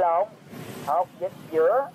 lộn hột vịt giữa